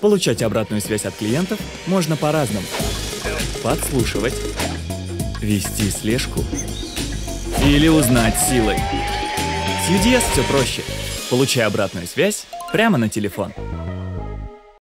Получать обратную связь от клиентов можно по-разному. Подслушивать, вести слежку или узнать силой. С UDS все проще. Получай обратную связь прямо на телефон.